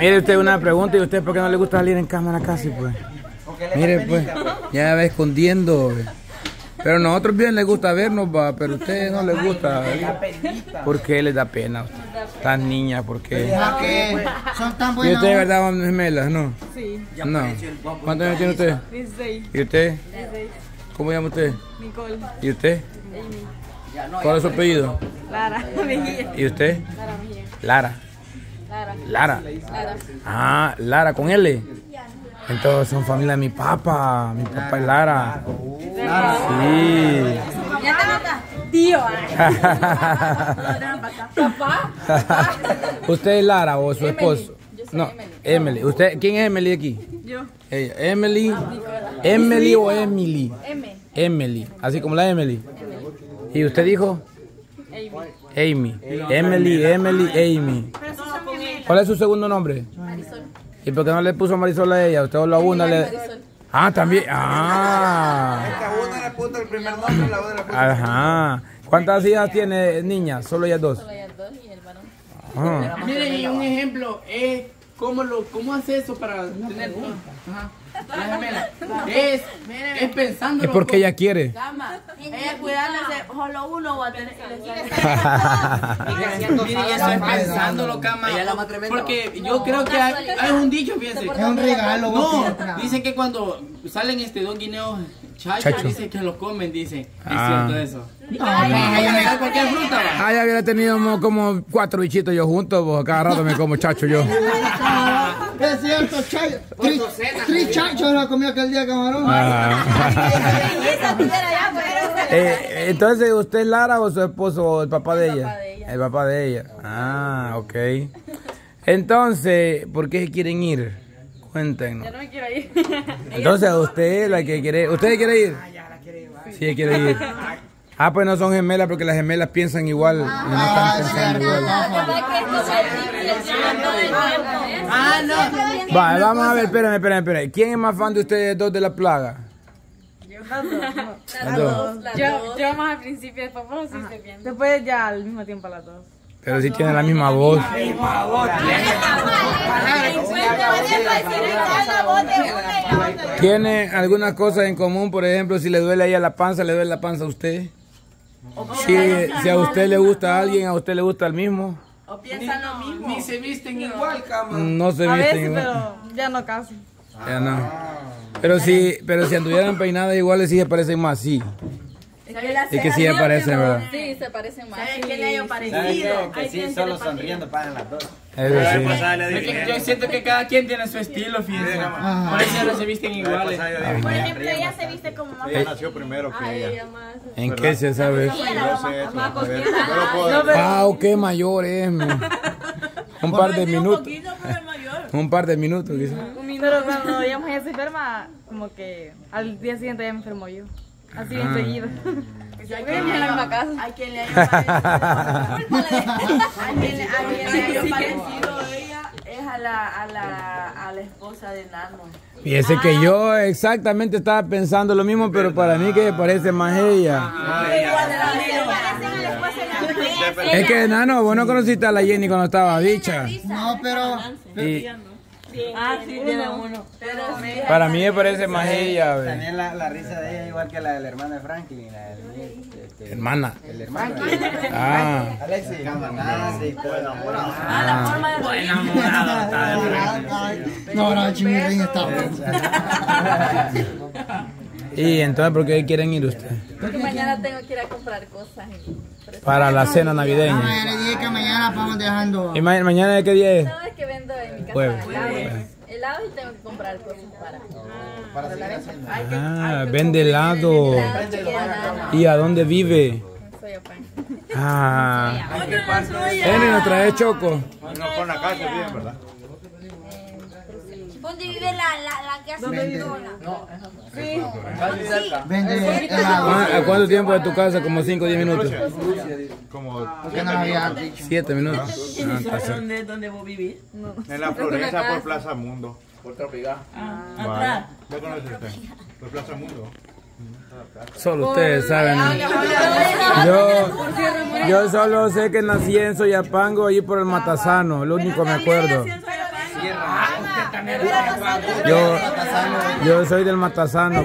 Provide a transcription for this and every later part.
Mire usted una pregunta y usted por qué no le gusta salir en cámara casi pues. Mire pues, ya va escondiendo. Pero a nosotros bien les gusta vernos, va, pero a ustedes no les gusta. ¿Por qué les da pena? usted? Tan niñas, ¿por qué? Porque son tan ¿Y buenas. ustedes de verdad son gemelas, no? Sí, No. ¿Cuántos años tiene usted? 16, ¿Y usted? 16. ¿Cómo llama usted? Nicole, ¿Y usted? Amy, ¿Cuál es su apellido? Lara, Mejía. ¿Y usted? Lara Mejía. Lara. Lara, Lara. Lara. Ah, Lara con L. Entonces son familia de mi papá. Mi papá es Lara. Sí. Ya te mata. Tío. Papá. ¿Usted es Lara o su esposo? No, Emily. ¿Usted, ¿Quién es Emily aquí? Yo. Ella. Emily. Emily o Emily. Emily. Así como la Emily. ¿Y usted dijo? Amy. Amy. Emily, Emily, Amy. ¿Cuál es su segundo nombre? Marisol. ¿Y por qué no le puso Marisol a ella? Usted la una le... Ah, también. Ah. A una le puso el primer nombre, la otra le puso. Ajá. ¿Cuántas hijas tiene niña? Solo ellas dos. Solo ellas dos y el varón. Ajá. Miren, y un ejemplo es cómo lo cómo hace eso para tener Ajá. Es, es pensando. Es porque ella quiere. Cama. Ella cuidándose, solo uno va a tener que Miren, eso es pensándolo, cama. Porque yo creo que hay, hay un dicho, fíjense. Es un regalo, No, Pietra. dice que cuando salen este dos guineos chachos, Chacho. dice que los comen, dice. Es Ah. cierto eso. No, no, ¿Sabes cualquier fruta? Ah, ya hubiera tenido mo- como cuatro bichitos yo juntos, pues cada rato me como chacho yo. Es cierto, chayo. Tres, chachos la comió aquel día, camarón. Ah. Eh, entonces, ¿usted es Lara o su esposo o el papá de ella? papá de ella. El papá de ella. Ah, ok. Entonces, ¿por qué quieren ir? Cuéntenos. Ya no me quiero ir. Entonces, usted es la que quiere. ¿Usted quiere ir? Sí, quiere ir. Ah, pues no son gemelas porque las gemelas piensan igual. y no están pensando igual. Ah, no. Va, vamos a ver, espérame, espérame, espérame. ¿Quién es más fan de ustedes dos de la plaga? Las dos. Yo, yo más al principio, después vos sí bien. Después ya al mismo tiempo las dos. Pero sí tienen la misma voz. ¿Tiene algunas cosas en común? Por ejemplo, si le duele a ella la panza, ¿le duele la panza a usted? Si, si a usted le gusta a alguien, a usted le gusta el mismo. O piensan lo mismo. Ni se visten igual, cama. No se A visten veces, igual. pero ya no casi. Ya no. Pero si, pero si anduvieran peinadas iguales, sí se parecen más, sí. Es que sí se parecen, ¿verdad? Sí, se parecen más. ¿Sabes sí, qué le parecido? Que sí, solo sonriendo pagan las dos. Yo, siento que cada quien tiene su estilo, fíjense. Por eso no se visten iguales. Por ejemplo, ella se viste como más Ella nació primero que ella. ¿En qué se sabe? Ah, qué mayor es, man. Un par de minutos. poquito, pero el mayor. Un par de minutos, quizás. Pero cuando ella se enferma, como que al día siguiente ya me enfermo yo. Así Ah. enseguida. Casa. Hay quien le haya parecido. Hay quien le haya parecido ella es a la, a la, a la esposa de Nano. Fíjese que yo exactamente estaba pensando lo mismo, pero para mí que parece más ella. Es que, Nano, vos no conociste a la Jenny cuando estaba bicha. No, pero. Ah, sí, tiene uno. Pero me para mí me parece más ella, ve. También la, la risa de ella igual que la del hermano de Franklin. La del, este, hermana. el hermano. Ah, Alexis. Camarada. Ah, la forma de reír. No, no, chingüín está. y entonces, ¿por qué quieren ir ustedes? Porque mañana tengo que ir a comprar cosas. Para la cena navideña. Mañana dije que mañana vamos dejando. ¿Y ma- mañana de qué día es? En mi casa Jueves. helados. Helados y tengo que comprar cosas para. Para seguir haciendo. Ah, vende helado. ¿Y a dónde vive? soy. Ah. Nos trae choco. No con la casa bien, ¿verdad? ¿Dónde vive la, la, la que hace Dona? Vende helado. Ah, ¿A cuánto tiempo de tu casa? Como 5 o 10 minutos. Como ¿Por qué no lo había dicho? 7 minutos. Ah, está cerca. ¿Dónde, ¿Dónde vos vivís? en la Florencia por Plaza Mundo. Por Tropical. Vale. ¿Ya conoces usted? Por Plaza Mundo. Solo ustedes saben. Yo, yo solo sé que nací en Soyapango, allí por el Matasano, lo único que me acuerdo. Yo, yo soy del Matazano.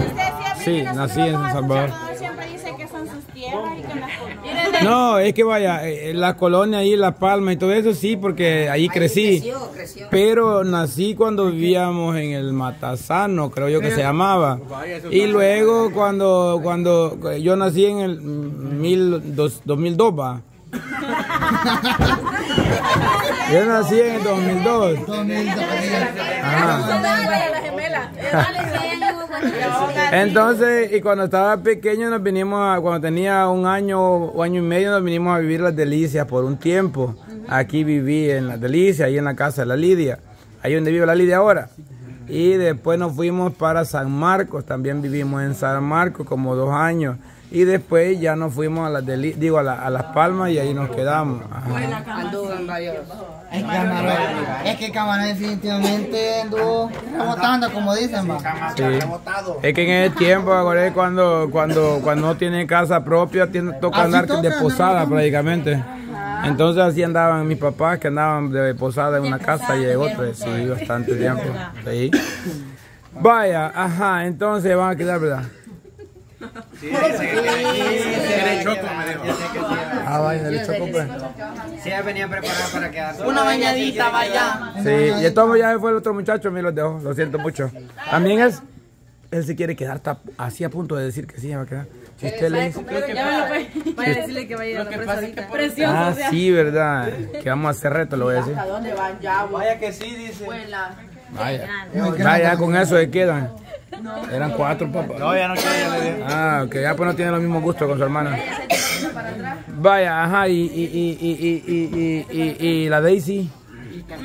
Sí, nací en San Salvador. Siempre dice que son sus tierras y que las No, es que vaya, eh, la colonia ahí, La Palma y todo eso sí, porque ahí crecí. Pero nací cuando vivíamos en el Matazano, creo yo que se llamaba. Y luego cuando cuando yo nací en el mil dos- 2002, va. Yo nací en el 2002. Ajá. Entonces, y cuando estaba pequeño nos vinimos, a- cuando tenía un año o año y medio, nos vinimos a vivir las delicias por un tiempo. Aquí viví en las delicias, ahí en la casa de la Lidia, ahí donde vive la Lidia ahora. Y después nos fuimos para San Marcos, también vivimos en San Marcos como dos años. Y después ya nos fuimos a las Deli- digo a, la- a Las Palmas y ahí nos quedamos. Ajá. Es camarón. Es que camarón definitivamente anduvo rebotando, como dicen. Sí. Es que en ese tiempo, ahora es cuando, cuando, cuando no tiene casa propia, tiene, toca andar de posada prácticamente. Entonces así andaban mis papás que andaban de posada en una casa y en otra, sí, bastante tiempo. Sí. Vaya, ajá, entonces van a quedar, ¿verdad? Ah, vaya, del choco, pues. Sí, venía preparada para quedarse. Una bañadita, vaya. Sí, y esto ya fue el otro muchacho, me los dejó, lo siento mucho. También es, él se quiere quedar, así a punto de decir que sí, va a quedar. Si usted le dice... Llámalo, pues. Vaya a decirle que vaya a la presa ahorita. Precioso, Ah, sí, verdad. Que vamos a hacer reto, lo voy a decir. ¿A dónde van ya? Vaya que sí, dice. Vaya. Vaya, con eso se quedan. Eran cuatro, papá. No, ya no. Ah, ok, ya pues no tiene los mismos gustos con su hermana. Vaya, ajá, y, y, y, y, y la Daisy.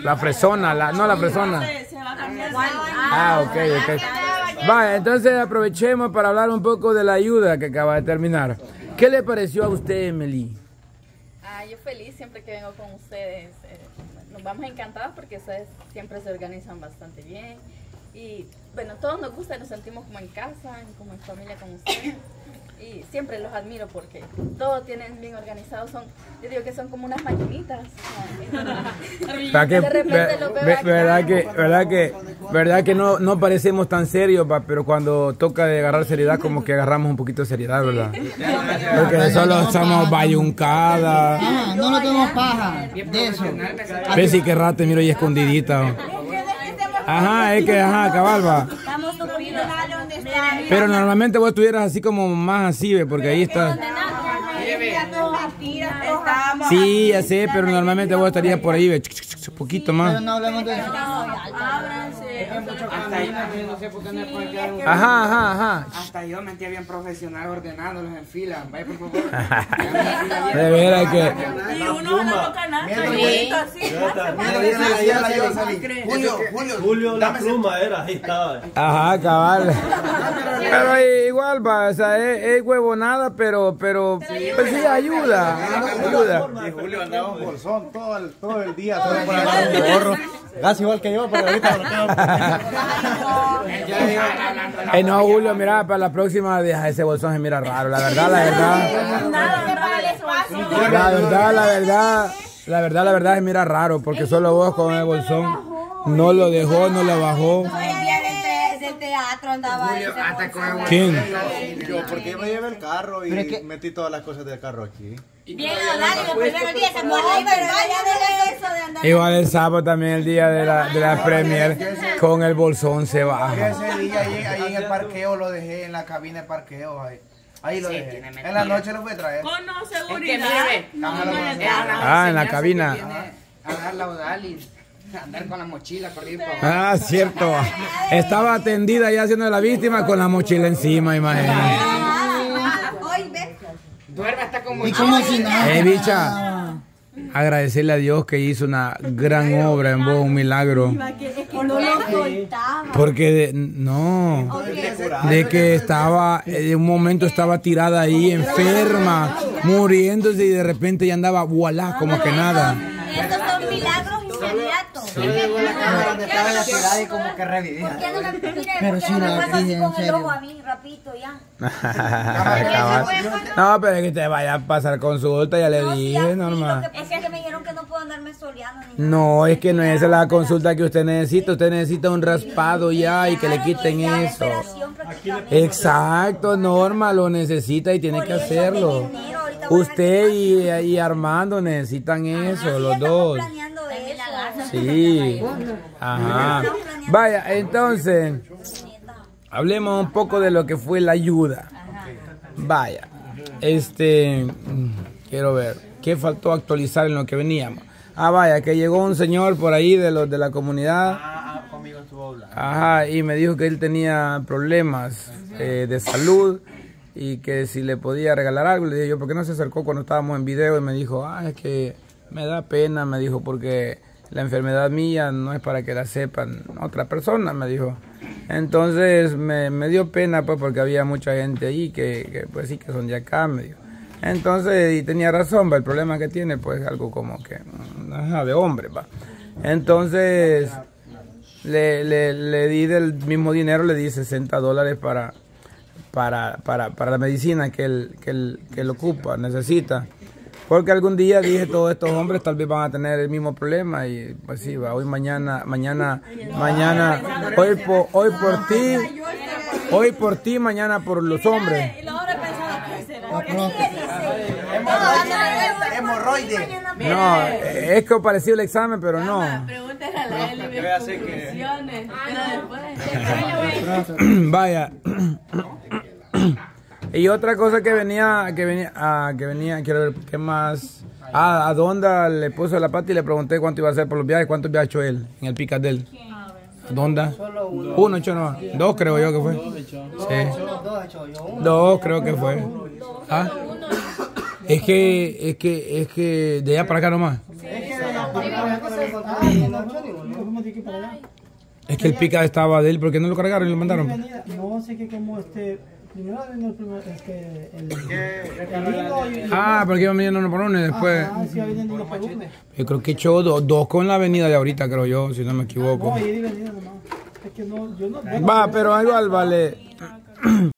La fresona, la, no la fresona. Ah, ok, ah, ok. Vaya, entonces aprovechemos para hablar un poco de la ayuda que acaba de terminar. ¿Qué le pareció a usted, Emily? Ah, yo feliz siempre que vengo con ustedes. Eh, nos vamos encantados porque ustedes siempre se organizan bastante bien. Y bueno, todos nos gusta, nos sentimos como en casa, como en familia con ustedes. Y siempre los admiro porque todos tienen bien organizados. Son, yo digo que son como unas maquinitas. ¿Verdad que, De repente ve- lo veo acá. verdad que, verdad que, verdad que no, no parecemos tan serios, pa, pero cuando toca de agarrar seriedad, como que agarramos un poquito de seriedad, ¿verdad? Porque solo somos bayuncadas. Ah, no lo tenemos paja de eso. Ves si que rato miro y escondidita. oh. Ajá, es que, ajá, cabal, va. Estamos tupidos. ¿Dónde está? Pero normalmente vos estuvieras así como más así, ve, porque ahí está. Estamos. Sí, ya sé, pero normalmente vos estarías por ahí, ve, un poquito Pero más. no hablemos de eso. Hasta ahí también no sé por qué no pueden quedar un- Ajá, ajá, ajá. Hasta yo me sentía bien profesional ordenándolos en fila. Vaya, por favor. De veras que. Y uno no toca nada. Julio, Julio. Julio la pluma era, ahí estaba. Ajá, cabal. Pero igual, va, o sea, es, huevonada, pero, pero, pues sí, ayuda, ayuda. Y Julio andaba en bolsón todo el, todo el día, solo para agarrar un gorro. Casi igual que yo, pero ahorita lo tengo. Eh, no, Julio, mira, para la próxima deja ese bolsón, se mira raro, la verdad, la verdad. La verdad, la verdad, la verdad, la verdad, se mira raro, porque solo vos con el bolsón no lo dejó, no lo bajó. Teatro andaba bolso. ¿Quién? Yo, ¿por qué me llevé el carro y es que- metí todas las cosas del carro aquí? Bien, Dani, los primeros días se muere ahí, pero ya de eso de andar. Igual el sábado también, el día de la, de la premier, con el bolsón se baja. Ese día ahí, ahí en el parqueo lo dejé en la cabina de parqueo. Ahí, ahí lo dejé. En la noche lo fui a traer. Con no Es que seguridad. mire, es cámara. una Ah, en la cabina. A dar laudal y andar con la mochila abajo. Ah, cierto. Estaba atendida ya haciendo la víctima con la mochila encima, imagínate. Hoy, ve. Duerme hasta como Y como si nada. Eh, bicha, agradecerle a Dios que hizo una gran obra en vos, un milagro. Porque de- no, de que estaba, eh, de un momento estaba tirada ahí enferma, muriéndose y de repente ya andaba, voilà, como que nada. Estaba la ciudad y como que revivía. ¿Por qué no me, mire, Pero ¿por qué sí no me pasa así con el ojo a mí, rapidito ya? No, pero es que te vaya a pasar consulta, ya le dije, normal. Es que me dijeron que no puedo andarme soleando No, es que no es la consulta que usted necesita. Usted necesita un raspado ya y que le quiten Ya la eso. Exacto, Norma lo necesita y tiene que hacerlo. Usted y, y Armando necesitan eso, los dos. Sí. Ajá. Vaya, entonces, hablemos un poco de lo que fue la ayuda. Vaya, este, quiero ver, ¿qué faltó actualizar en lo que veníamos? Ah, vaya, que llegó un señor por ahí de los de la comunidad. Ah, conmigo estuvo hablando. Ajá, y me dijo que él tenía problemas eh, de salud y que si le podía regalar algo. Le dije yo, ¿por qué no se acercó cuando estábamos en video? Y me dijo, ah, es que me da pena, me dijo, porque la enfermedad mía no es para que la sepan otra persona, me dijo. Entonces me, dio pena, pues, porque había mucha gente ahí que, que, pues sí, que son de acá, me dijo. Entonces, y tenía razón, va, el problema que tiene, pues, algo como que, mm, ajá, de hombre, va. Entonces, le, le, le di del mismo dinero, le di 60 dólares para, para, para, para la medicina que él, que él, que él ocupa, necesita. Porque algún día dije, todos estos hombres tal vez van a tener el mismo problema y pues sí, va, hoy, mañana, mañana, mañana, hoy por, hoy por ti, hoy por ti, mañana por los hombres. Hemorroide. No, es que parecido el examen, pero no. Pregúntale a la Eli, Yo ya sé que- conclusiones, pero después. Vaya. Y otra cosa que venía, que venía, ah, que venía, quiero ver, ¿qué más? Ah, a Donda le puso la pata y le pregunté cuánto iba a hacer por los viajes, cuántos viajes ha hecho él en el Picadel. Donda. Uno hecho no, dos creo yo que fue. Sí. Dos creo que fue. ¿Ah? Es que, es que, es que de allá para acá nomás. Es que el pica estaba de él, ¿por qué no lo cargaron y lo mandaron? No sé qué como este. Primero vino el primer. Este. El. El hilo y. Ah, porque iban viniendo uno por uno y después. Ah, sí, va viniendo uno por uno. Yo creo que echó do- dos con la avenida de ahorita, creo yo, si no me equivoco. No, y ahí venía nomás. Es que no, yo no. Va, pero igual vale.